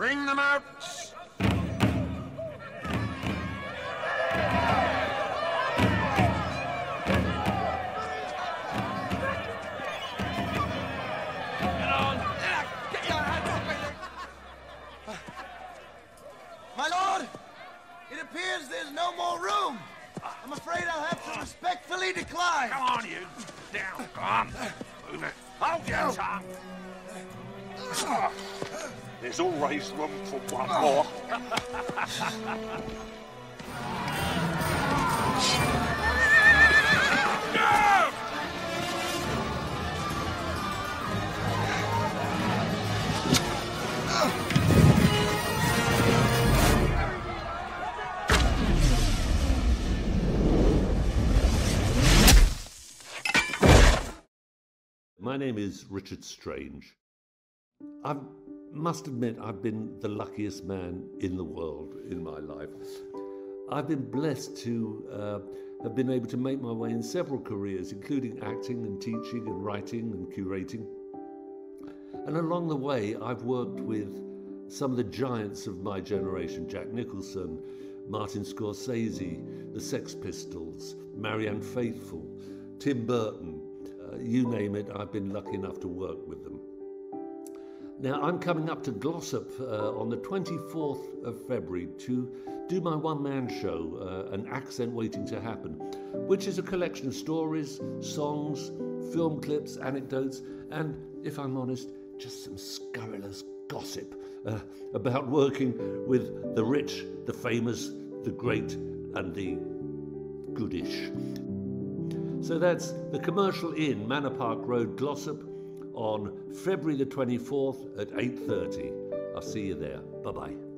Bring them out. My lord, it appears there's no more room. I'm afraid I'll have to respectfully decline. Come on, you. Down. Come on. Move it. Hold your tongue. There's always room for one ah. more. no! My name is Richard Strange. I must admit, I've been the luckiest man in the world in my life. I've been blessed to uh, have been able to make my way in several careers, including acting and teaching and writing and curating. And along the way, I've worked with some of the giants of my generation Jack Nicholson, Martin Scorsese, the Sex Pistols, Marianne Faithfull, Tim Burton, uh, you name it, I've been lucky enough to work with them. Now, I'm coming up to Glossop uh, on the 24th of February to do my one man show, uh, An Accent Waiting to Happen, which is a collection of stories, songs, film clips, anecdotes, and, if I'm honest, just some scurrilous gossip uh, about working with the rich, the famous, the great, and the goodish. So that's the Commercial Inn, Manor Park Road, Glossop, on February the 24th at 8:30. I'll see you there. Bye bye.